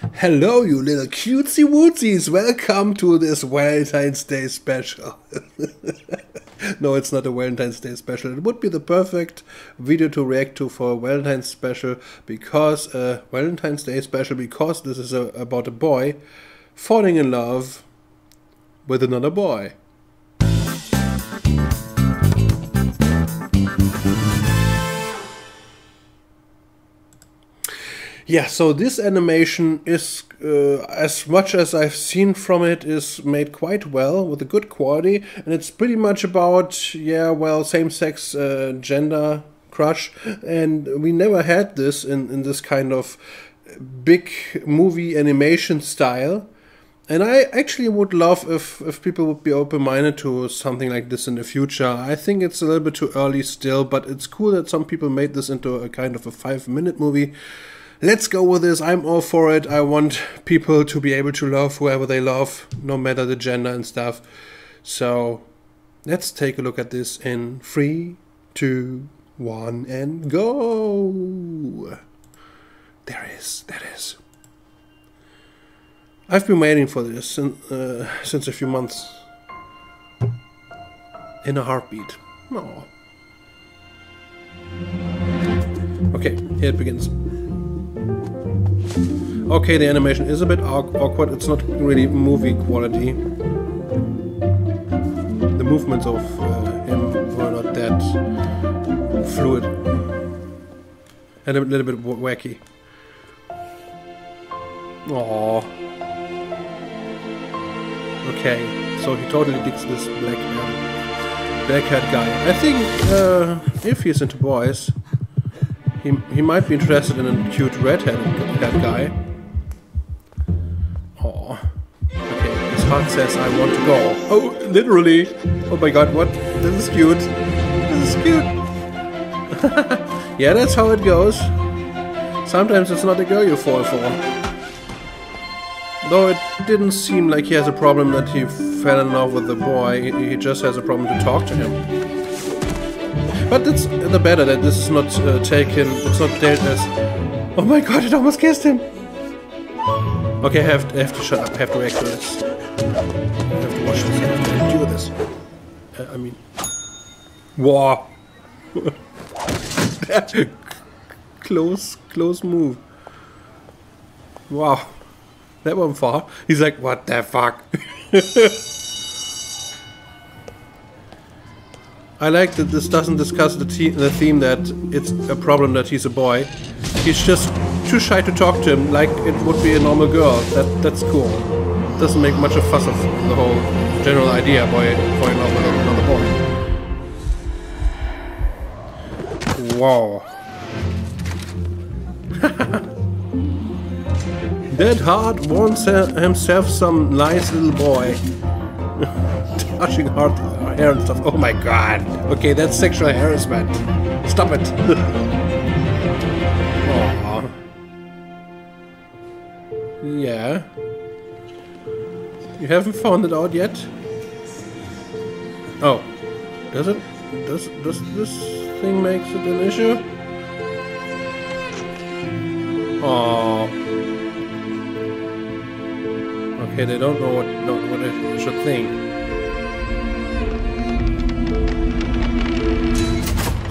Hello, you little cutesy wootsies! Welcome to this Valentine's Day special. no, it's not a Valentine's Day special. It would be the perfect video to react to for a Valentine's special because uh, Valentine's Day special because this is a, about a boy falling in love with another boy. Yeah, so this animation is, uh, as much as I've seen from it, is made quite well with a good quality, and it's pretty much about, yeah, well, same sex uh, gender crush, and we never had this in, in this kind of big movie animation style. And I actually would love if, if people would be open minded to something like this in the future. I think it's a little bit too early still, but it's cool that some people made this into a kind of a five minute movie let's go with this. I'm all for it. I want people to be able to love whoever they love, no matter the gender and stuff. So let's take a look at this in three, two, one, and go. There is. That is. I've been waiting for this since, uh, since a few months. In a heartbeat. Oh. Okay, here it begins. Okay, the animation is a bit awkward. It's not really movie quality. The movements of uh, him were not that fluid. And a little bit wacky. Aww. Okay, so he totally digs this black uh, black haired guy. I think uh, if he's into boys, he, he might be interested in a cute red-headed guy. Oh. Okay, his heart says I want to go. Oh, literally. Oh my god, what? This is cute. This is cute. yeah, that's how it goes. Sometimes it's not a girl you fall for. Though it didn't seem like he has a problem that he fell in love with the boy, he just has a problem to talk to him. But it's the better that this is not uh, taken, it's not dealt as, oh my god, it almost kissed him! Okay, I have, I have to shut up, I have to react to this. I have to watch this. I have to endure this. Uh, I mean, wow. close, close move. Wow, that went far. He's like, what the fuck? I like that this doesn't discuss the, the theme that it's a problem that he's a boy. He's just too shy to talk to him like it would be a normal girl. That That's cool doesn't make much of fuss of the whole general idea boy falling love with another boy. Wow. Dead Hard wants uh, himself some nice little boy. Touching hard hair and stuff. Oh my god. Okay, that's sexual harassment. Stop it. Aww. Yeah. You haven't found it out yet? Oh. Does it? Does, does this thing makes it an issue? Oh. Okay, they don't know what, what they should think.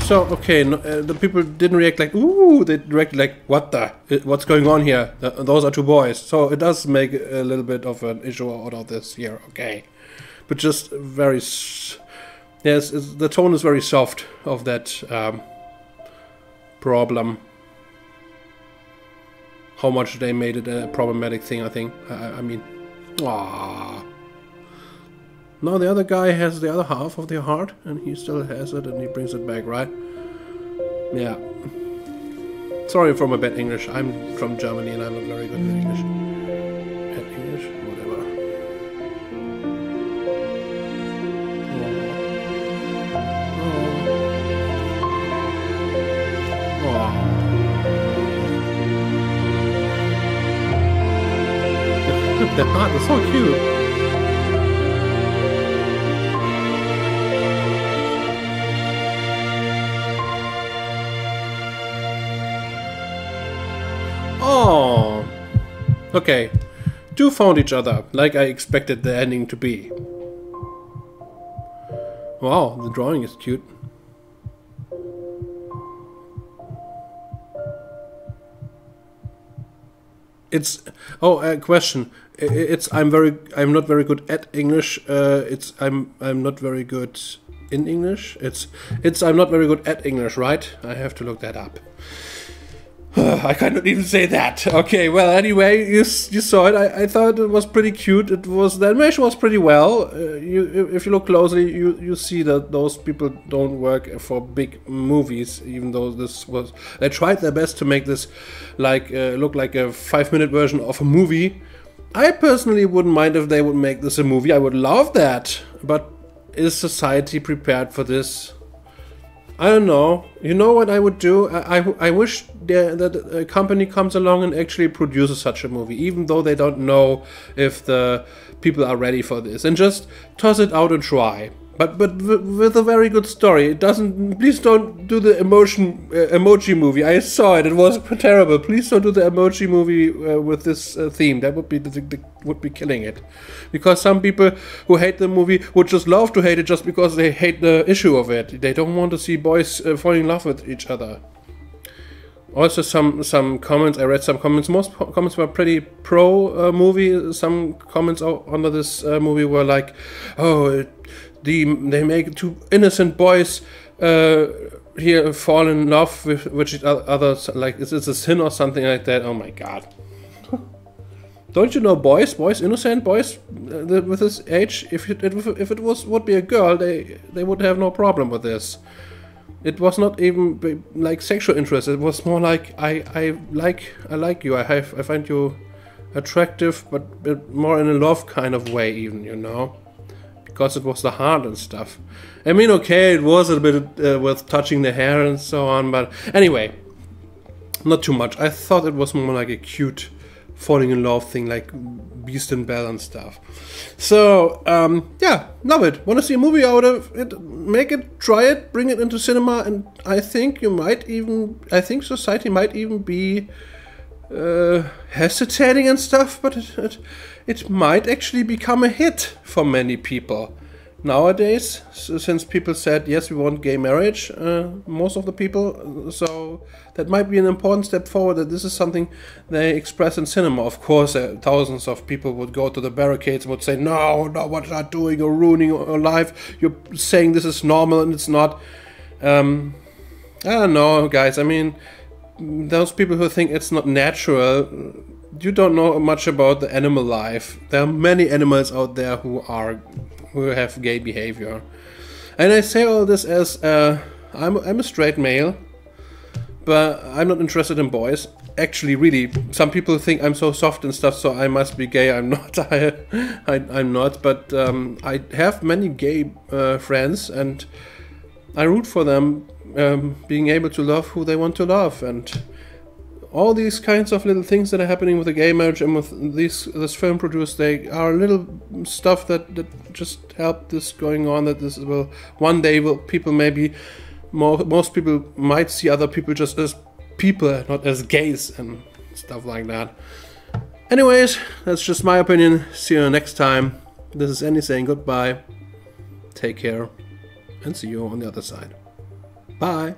So, okay, no, uh, the people didn't react like, ooh, they reacted like, what the, what's going on here? Those are two boys. So it does make a little bit of an issue out of this here, okay. But just very, yes, the tone is very soft of that um, problem. How much they made it a problematic thing, I think. I, I mean, ah. Now the other guy has the other half of the heart, and he still has it, and he brings it back, right? Yeah. Sorry for my bad English. I'm from Germany, and I'm not very good at English. At English, whatever. Oh. Oh. Oh. the heart is so cute. Oh. Okay, two found each other, like I expected the ending to be. Wow, the drawing is cute. It's oh, a question. It's I'm very I'm not very good at English. Uh, it's I'm I'm not very good in English. It's it's I'm not very good at English, right? I have to look that up. I cannot even say that. Okay, well, anyway, you, you saw it. I, I thought it was pretty cute. It was the animation was pretty well. Uh, you, if you look closely, you you see that those people don't work for big movies. Even though this was, they tried their best to make this like uh, look like a five minute version of a movie. I personally wouldn't mind if they would make this a movie. I would love that. But is society prepared for this? I don't know. You know what I would do? I, I, I wish that a company comes along and actually produces such a movie, even though they don't know if the people are ready for this, and just toss it out and try but but with a very good story. It doesn't. Please don't do the emotion uh, emoji movie. I saw it. It was terrible. Please don't do the emoji movie uh, with this uh, theme. That would be the, the, would be killing it, because some people who hate the movie would just love to hate it just because they hate the issue of it. They don't want to see boys uh, falling in love with each other. Also, some some comments. I read some comments. Most comments were pretty pro uh, movie. Some comments under this uh, movie were like, "Oh." It, the they make two innocent boys uh, here fall in love with which others like is a sin or something like that? Oh my god! Don't you know boys? Boys, innocent boys uh, with this age. If it, if it was would be a girl, they they would have no problem with this. It was not even like sexual interest. It was more like I I like I like you. I have I find you attractive, but more in a love kind of way, even you know because it was the heart and stuff. I mean, okay, it was a bit uh, with touching the hair and so on, but anyway, not too much. I thought it was more like a cute falling in love thing, like Beast and Belle and stuff. So, um, yeah, love it. Want to see a movie out of it? Make it, try it, bring it into cinema, and I think you might even, I think society might even be uh, hesitating and stuff, but it, it, it might actually become a hit for many people. Nowadays since people said yes we want gay marriage uh, most of the people so that might be an important step forward that this is something they express in cinema. Of course uh, thousands of people would go to the barricades and would say no no what are you doing you're ruining your life. You're saying this is normal and it's not. Um, i don't know guys. I mean those people who think it's not natural you don't know much about the animal life. There are many animals out there who are who have gay behavior, and I say all this as uh, I'm I'm a straight male, but I'm not interested in boys. Actually, really, some people think I'm so soft and stuff, so I must be gay. I'm not. I, I am not. But um, I have many gay uh, friends, and I root for them um, being able to love who they want to love and all these kinds of little things that are happening with the gay marriage and with this this film produced they are little stuff that, that just help this going on that this will one day will people maybe more most people might see other people just as people not as gays and stuff like that. Anyways that's just my opinion. See you next time. This is Andy saying goodbye. Take care and see you on the other side. Bye